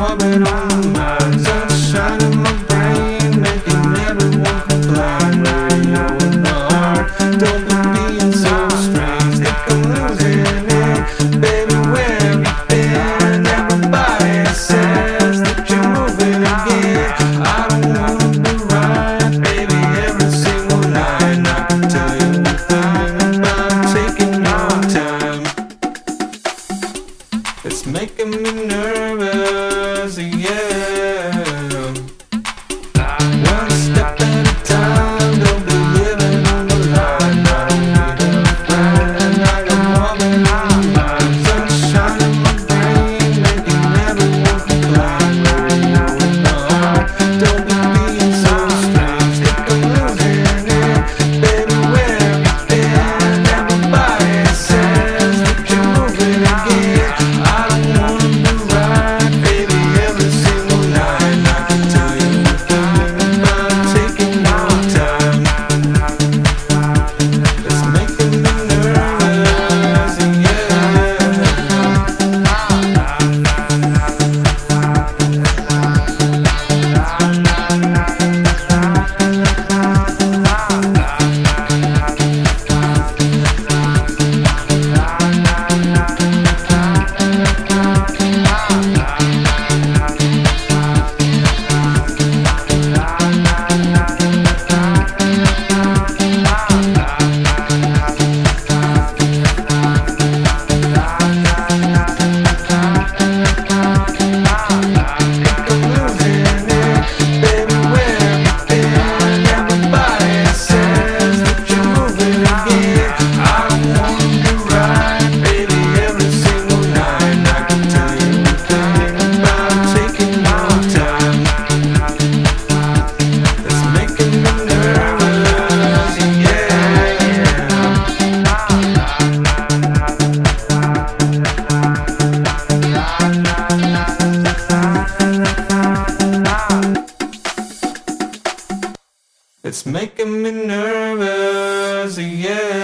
my brain. I know don't be being so strange. I'm losing it, baby. Where you been? Everybody says that you're moving again. I don't wanna baby. Every single I can tell you taking time. It's making me nervous, yeah. It's making me nervous, yeah.